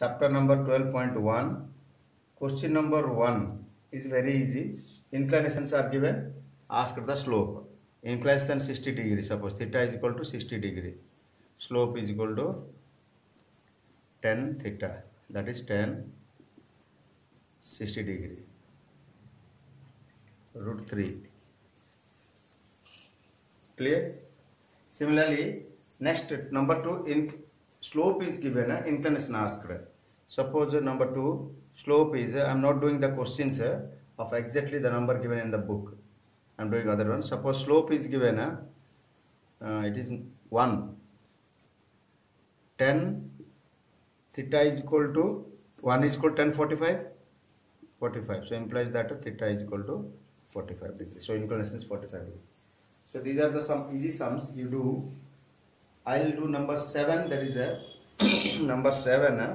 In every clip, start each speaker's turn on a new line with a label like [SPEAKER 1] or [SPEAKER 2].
[SPEAKER 1] chapter number 12.1 question number 1 is very easy inclinations are given ask the slope inclination 60 degree suppose theta is equal to 60 degree slope is equal to 10 theta that is 10 60 degree root 3 clear similarly next number 2 in slope is given uh, inclination asked suppose uh, number 2 slope is uh, i'm not doing the questions uh, of exactly the number given in the book. I'm doing other one. Suppose slope is given uh, uh, it is 1 tan theta is equal to 1 is equal to tan 45 45 so implies that theta is equal to 45 degree. So inclination is 45 degree. So these are the some easy sums you do i'll do number 7 there is a number 7 uh,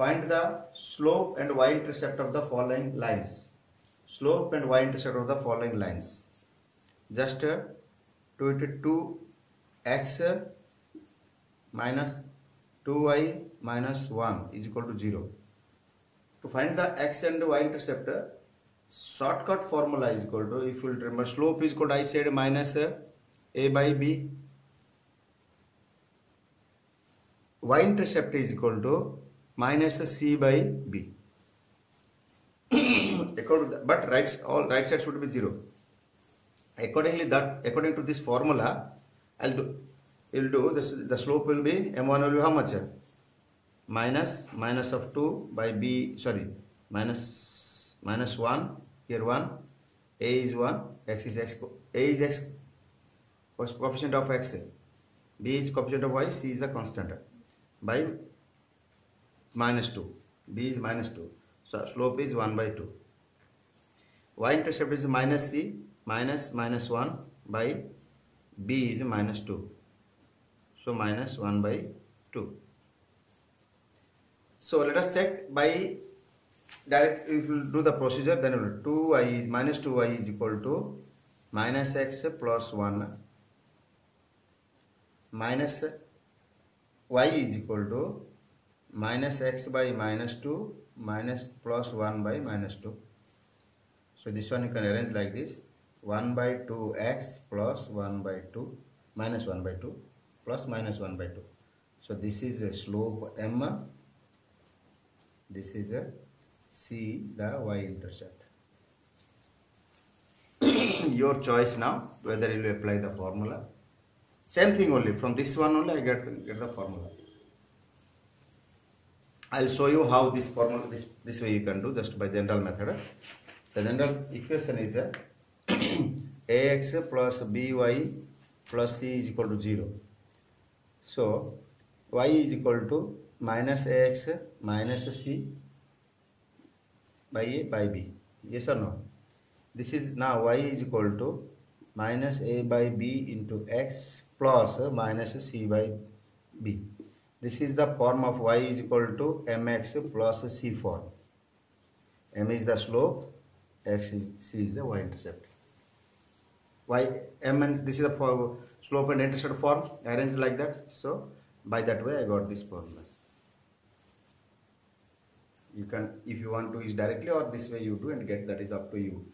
[SPEAKER 1] find the slope and y-intercept of the following lines. Slope and y-intercept of the following lines. Just uh, do it 2x uh, minus 2y minus 1 is equal to 0 to find the x and y intercept uh, shortcut formula is equal to if you remember slope is equal to i said minus uh, a by b y intercept is equal to minus c by b. According the, but right all right side should be zero. Accordingly that according to this formula i'll do will do this the slope will be m1 will be how much? Minus minus of 2 by b sorry minus minus 1 here 1 a is 1 x is x a is x coefficient of x b is coefficient of y c is the constant by minus 2 b is minus 2 so slope is 1 by 2 y intercept is minus c minus minus 1 by b is minus 2 so minus 1 by 2 so let us check by direct if you do the procedure then 2y minus 2y is equal to minus x plus 1 minus y is equal to minus x by minus 2 minus plus 1 by minus 2 so this one you can arrange like this. 1 by 2x plus 1 by 2 minus 1 by 2 plus minus 1 by 2 so this is a slope m. This is a c the y intercept. Your choice now whether you apply the formula same thing only. From this one only i get get the formula. I'll show you how this formula this this way you can do just by general method. The general equation is uh, a ax plus by plus c is equal to 0 so y is equal to minus ax minus c by a by b. Yes or no? This is now y is equal to minus a by b into x plus minus c by b. This is the form of y is equal to mx plus c form m is the slope x is c is the y intercept y m and this is the slope and intercept form arranged like that. So by that way i got this formula. You can if you want to use directly or this way you do and get that is up to you